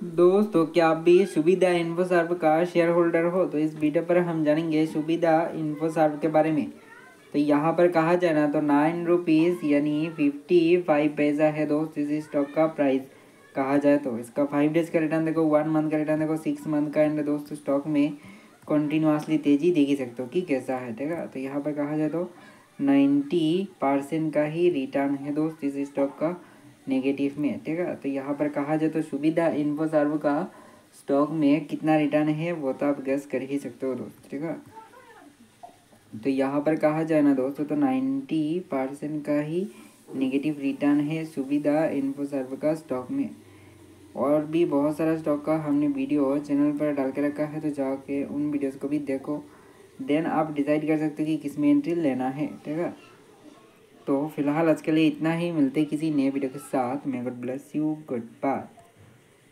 दोस्तों, क्या आप भी सुविधा इन्फो सर्व का शेयर होल्डर हो? तो इस वीडियो पर हम जानेंगे सुविधा इन्फो सर्व के बारे में। तो यहाँ पर कहा जाए ना तो नाइन रुपीज़ यानी फिफ्टी फाइव पैसा है दोस्त, इस स्टॉक का प्राइस कहा जाए तो इसका फाइव डेज़ का रिटर्न देखो वन मंथ का रिटर्न देखो सिक्स मंथ का एंड दोस्त स्टॉक में कंटिन्यूसली तेज़ी देख ही सकते हो कि कैसा है, ठीक है? तो यहाँ पर कहा जाए तो नाइन्टी परसेंट का ही रिटर्न है दोस्त, इस स्टॉक का। नेगेटिव में ठीक है। तो यहाँ पर कहा जाए तो सुविधा इन्फो सर्व का स्टॉक में कितना रिटर्न है, वो तो आप गैस कर ही सकते हो दोस्त, ठीक है? तो यहाँ पर कहा जाए ना दोस्तों तो नाइन्टी परसेंट का ही नेगेटिव रिटर्न है सुविधा इन्फो सर्व का स्टॉक में। और भी बहुत सारा स्टॉक का हमने वीडियो चैनल पर डाल के रखा है तो जाके उन वीडियोस को भी देखो। देन आप डिसाइड कर सकते हो कि किसमें एंट्री लेना है, ठीक है? तो फ़िलहाल आज के लिए इतना ही। मिलते किसी नए वीडियो के साथ। मैं good bless you good bye